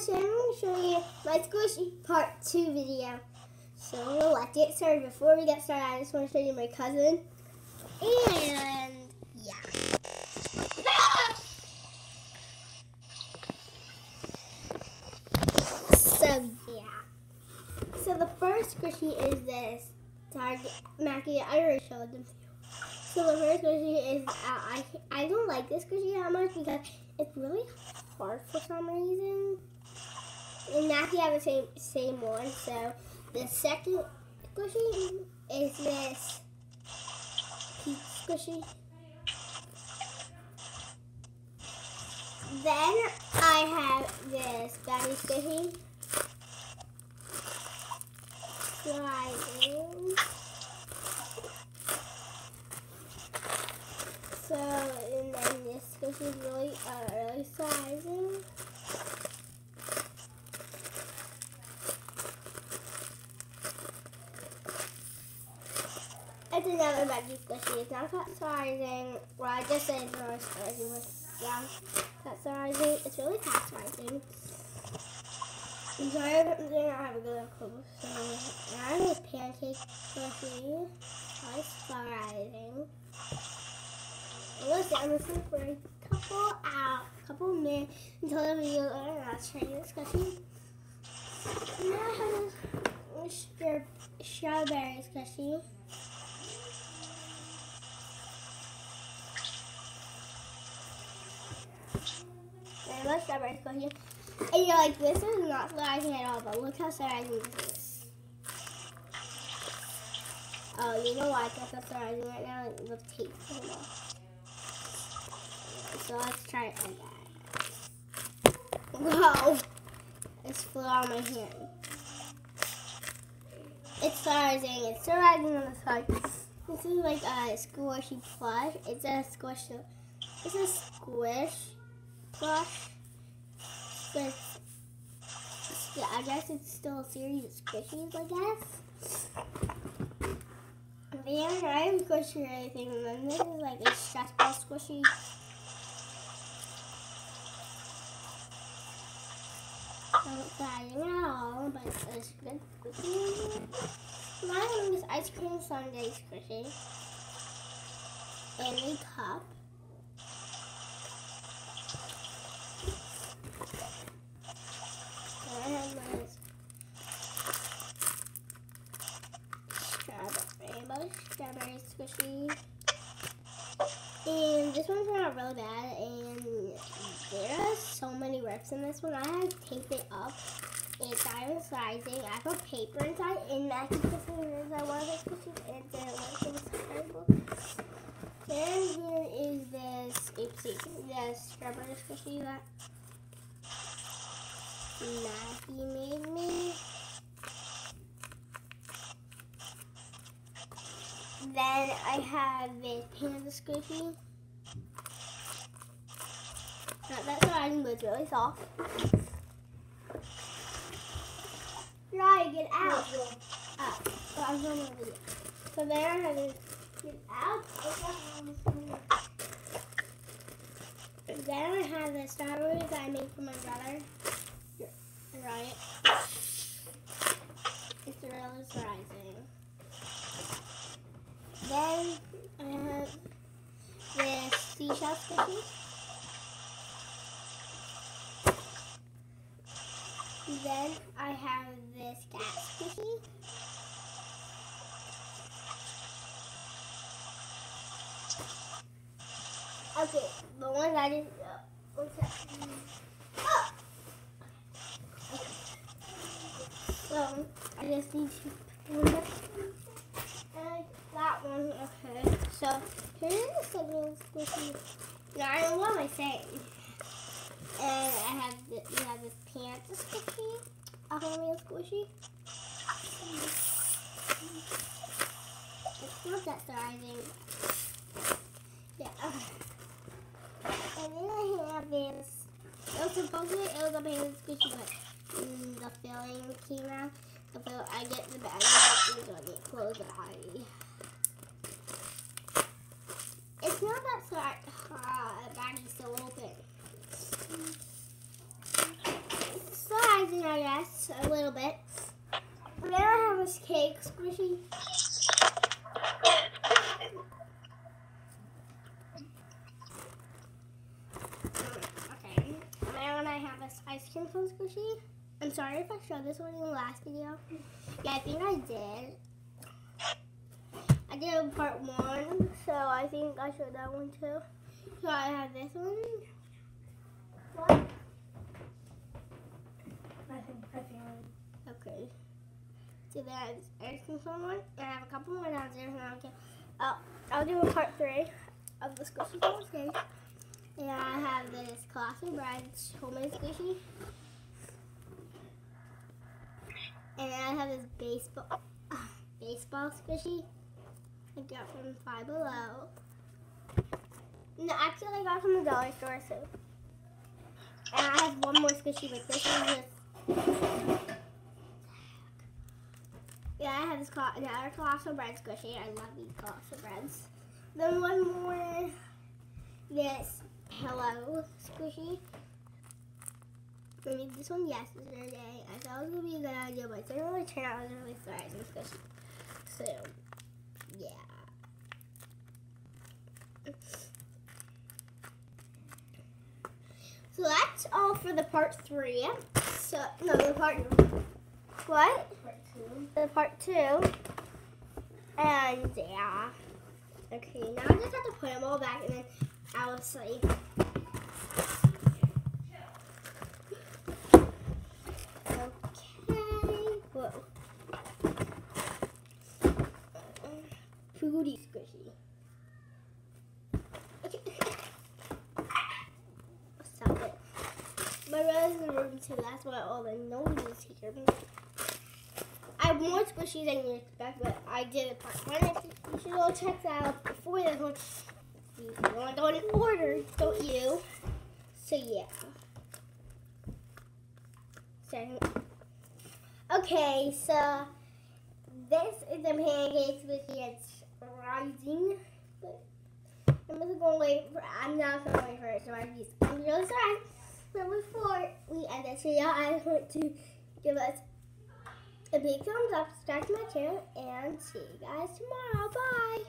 so I'm going to show you my squishy part 2 video. So let's get started. Before we get started, I just want to show you my cousin. And yeah. So yeah. So the first squishy is this Target Mackie. I already showed them. So the first squishy is uh, I I don't like this squishy that much because it's really hard for some reason. And Mackie have the same same one. So the second squishy is this peach squishy. Then I have this Betty squishy. Sliding. So, this is really, uh, really sliding. It's another Becky squishy. It's not capsizing. Well, I just said it's not capsizing, but yeah, capsizing. It's really capsizing. I'm sorry I don't have a good clue. So, I have this pancake squishy. Capsizing. Listen, I'm listening for a couple out, couple minutes until the video and I'll show you squishy. Now I have a strawberry squishy. I love strawberry squishy. And you're like, this is not sliding at all, but look how sliding this is. Oh, you know why it's not sliding right now? The tape came off. So let's try it again. Whoa! It's flew on my hand. It's sliding. It's sliding on the side. This is like a squishy plush. It's a squish. It's a squish plush. But yeah, I guess it's still a series of squishies, I guess. Haven't tried squishy or anything, and then this is like a stress ball squishy. Exciting at all, but it's good squishy. My name is ice cream sundae squishy. In a cup. Rainbow strawberry squishy. And this one's not really bad, and there are so many rips in this one. I have to tape it up. It's iron sizing. I put paper inside, and squishy is I want to squishy, and then one was terrible. Then here is this, oopsie, this strawberry squishy that Mackie made me. Then I have this panda squishy. That sliding, but it's really soft. Try get out. Up. Uh, so I'm going to video. So there I have this. Get out. Then I have the strawberries I made for my brother. Right. It's really rising. Then uh, I have this seashell squishy. Then I have this cat squishy. Okay, the one I didn't. Uh, what's that? Oh! So I just need to and that one. Okay. So here's the second squishy. Now I know what am saying? And I have the, we have this panda squishy, a homemade squishy. It's not that thriving. Yeah. And then I have this. It was supposedly it was a panda squishy, but mm, the filling came out. Fill, I get the bag and I get close the eye. It's not that sorry. Uh, the bag is still open. Mm, I guess a little bit. Then I have this cake squishy. Okay. I have this ice cream cone squishy. I'm sorry if I showed this one in the last video. Yeah, I think I did. I did part one, so I think I showed that one too. So I have this one. What? I think Okay. So that's ice cream cone one. And I have a couple more downstairs, and I'll. I'll, I'll do a part three of the squishy game. And I have this classic bread homemade squishy. And I have this baseball baseball squishy I got from Five Below. No, actually I got from the dollar store too. And I have one more squishy, but this one is yeah, I have this col- another colossal bread squishy. I love these colossal breads. Then one more this hello squishy. I mean, this one yesterday. I thought it was gonna be a good idea, but it didn't really turn out. It was really surprising squishy. So, yeah. So that's all for the part three. So no, the part what? part two. The part two. And yeah. Okay, now I just have to put them all back and then I will sleep. Okay. Whoa. Fruity squishy. Okay. Stop it. My brother's in the room too. That's why all the noise is here. I have more squishy than you expect, but I did it. You should all check that out before this one. You want to go in order, don't you? So yeah. So, okay, so this is the pancake squishy. It's rising, but I'm just gonna wait for. I'm not gonna wait for it to rise. I'm really sorry. But before we end this video, I want to give us a big thumbs up, subscribe to my channel, and see you guys tomorrow. Bye!